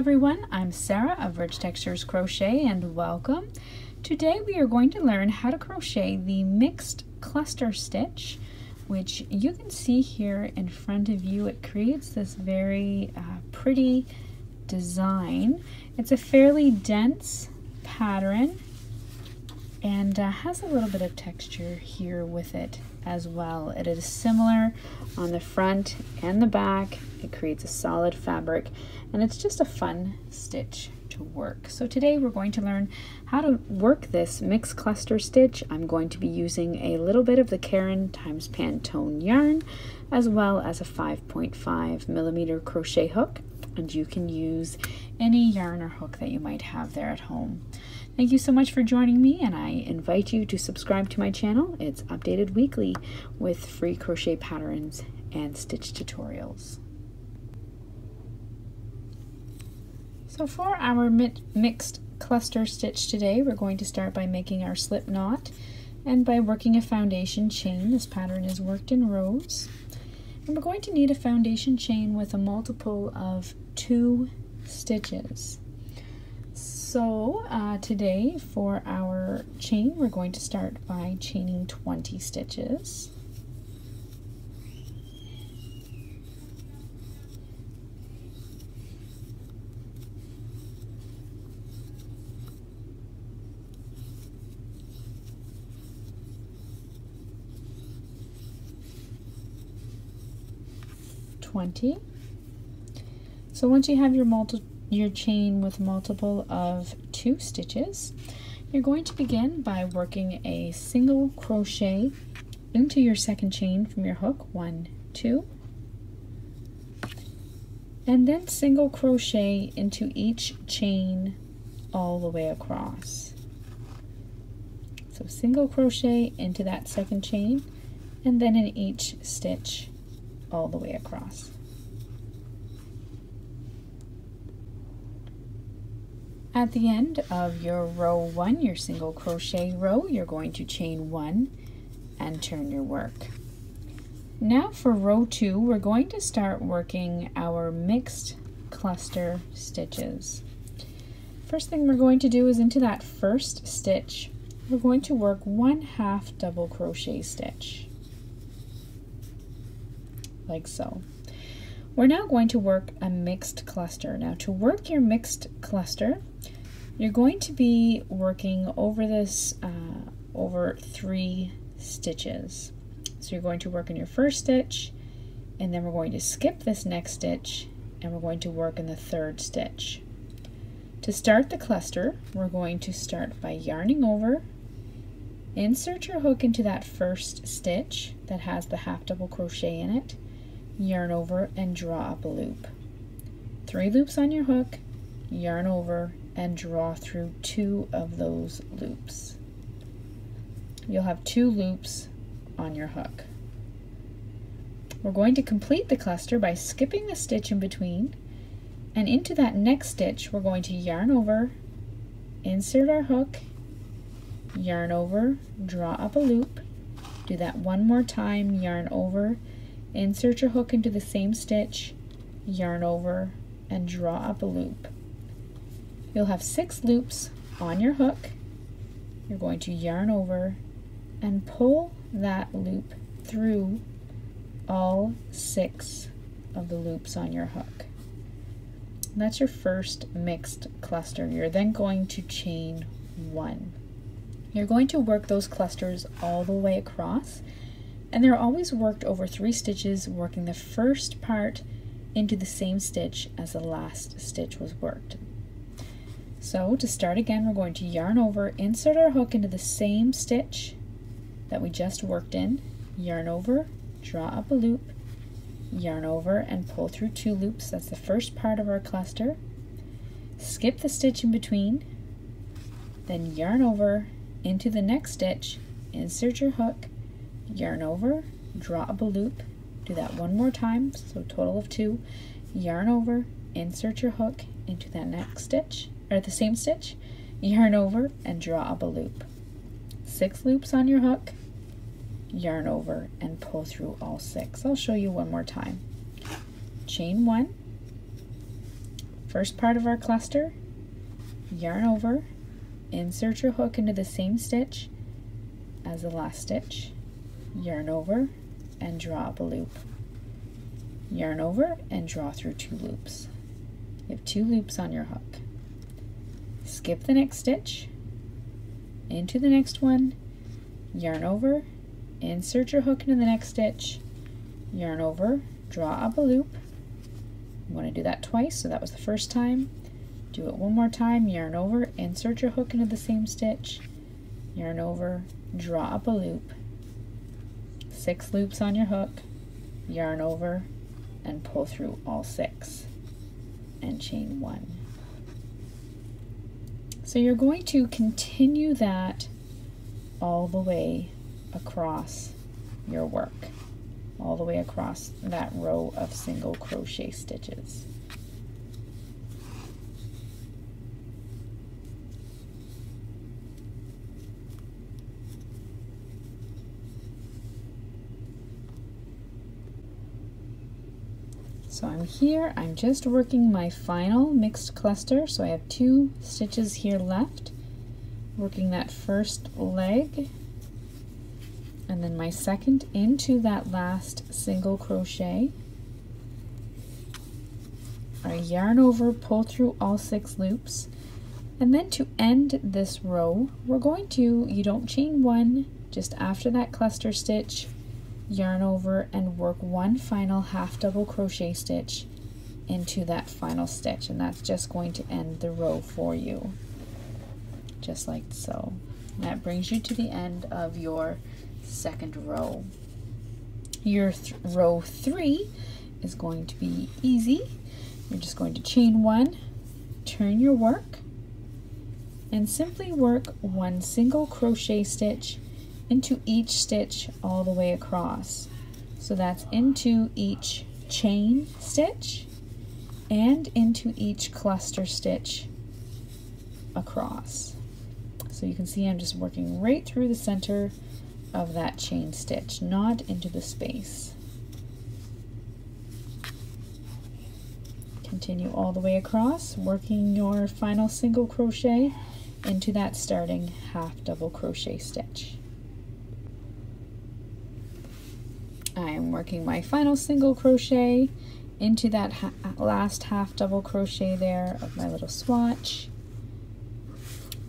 everyone, I'm Sarah of Rich Textures Crochet and welcome. Today we are going to learn how to crochet the mixed cluster stitch which you can see here in front of you. It creates this very uh, pretty design. It's a fairly dense pattern and uh, has a little bit of texture here with it as well. It is similar on the front and the back. It creates a solid fabric and it's just a fun stitch to work. So today we're going to learn how to work this mixed cluster stitch. I'm going to be using a little bit of the Caron times Pantone yarn as well as a 5.5 millimeter crochet hook and you can use any yarn or hook that you might have there at home. Thank you so much for joining me and I invite you to subscribe to my channel. It's updated weekly with free crochet patterns and stitch tutorials. So for our mixed cluster stitch today, we're going to start by making our slip knot and by working a foundation chain. This pattern is worked in rows. And we're going to need a foundation chain with a multiple of two stitches. So uh, today for our chain, we're going to start by chaining 20 stitches. Twenty. So once you have your multi your chain with multiple of two stitches, you're going to begin by working a single crochet into your second chain from your hook, one, two, and then single crochet into each chain all the way across. So single crochet into that second chain and then in each stitch all the way across. At the end of your row one, your single crochet row, you're going to chain one and turn your work. Now for row two, we're going to start working our mixed cluster stitches. First thing we're going to do is into that first stitch, we're going to work one half double crochet stitch, like so. We're now going to work a mixed cluster. Now to work your mixed cluster, you're going to be working over this uh, over three stitches. So you're going to work in your first stitch, and then we're going to skip this next stitch, and we're going to work in the third stitch. To start the cluster, we're going to start by yarning over, insert your hook into that first stitch that has the half double crochet in it, yarn over and draw up a loop. Three loops on your hook, yarn over and draw through two of those loops. You'll have two loops on your hook. We're going to complete the cluster by skipping the stitch in between and into that next stitch we're going to yarn over, insert our hook, yarn over, draw up a loop, do that one more time, yarn over, Insert your hook into the same stitch, yarn over, and draw up a loop. You'll have six loops on your hook. You're going to yarn over and pull that loop through all six of the loops on your hook. that's your first mixed cluster. You're then going to chain one. You're going to work those clusters all the way across and they're always worked over three stitches, working the first part into the same stitch as the last stitch was worked. So to start again, we're going to yarn over, insert our hook into the same stitch that we just worked in, yarn over, draw up a loop, yarn over and pull through two loops. That's the first part of our cluster. Skip the stitch in between, then yarn over into the next stitch, insert your hook, yarn over, draw up a loop, do that one more time, so total of two, yarn over, insert your hook into that next stitch, or the same stitch, yarn over and draw up a loop. Six loops on your hook, yarn over and pull through all six. I'll show you one more time. Chain one, first part of our cluster, yarn over, insert your hook into the same stitch as the last stitch, yarn over, and draw up a loop. Yarn over and draw through two loops. You have two loops on your hook. Skip the next stitch, into the next one, yarn over, insert your hook into the next stitch, yarn over, draw up a loop. You want to do that twice, so that was the first time. Do it one more time, yarn over, insert your hook into the same stitch, yarn over, draw up a loop, six loops on your hook, yarn over, and pull through all six, and chain one. So you're going to continue that all the way across your work, all the way across that row of single crochet stitches. So I'm here, I'm just working my final mixed cluster. So I have two stitches here left, working that first leg and then my second into that last single crochet. I yarn over, pull through all six loops. And then to end this row, we're going to, you don't chain one, just after that cluster stitch, yarn over and work one final half double crochet stitch into that final stitch and that's just going to end the row for you. Just like so. That brings you to the end of your second row. Your th row three is going to be easy. You're just going to chain one turn your work and simply work one single crochet stitch into each stitch all the way across. So that's into each chain stitch and into each cluster stitch across. So you can see I'm just working right through the center of that chain stitch, not into the space. Continue all the way across, working your final single crochet into that starting half double crochet stitch. I'm working my final single crochet into that ha last half double crochet there of my little swatch.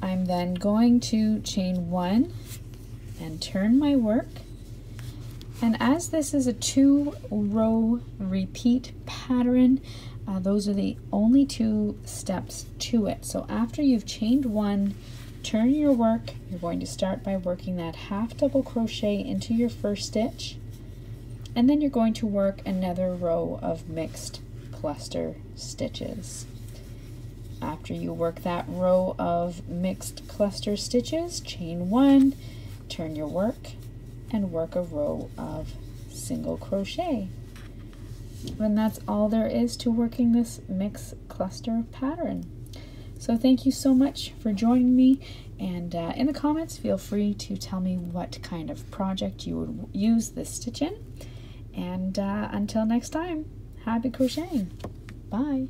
I'm then going to chain one and turn my work. And as this is a two row repeat pattern, uh, those are the only two steps to it. So after you've chained one, turn your work, you're going to start by working that half double crochet into your first stitch and then you're going to work another row of mixed cluster stitches. After you work that row of mixed cluster stitches, chain one, turn your work, and work a row of single crochet. And that's all there is to working this mix cluster pattern. So thank you so much for joining me and uh, in the comments feel free to tell me what kind of project you would use this stitch in. And uh, until next time, happy crocheting. Bye.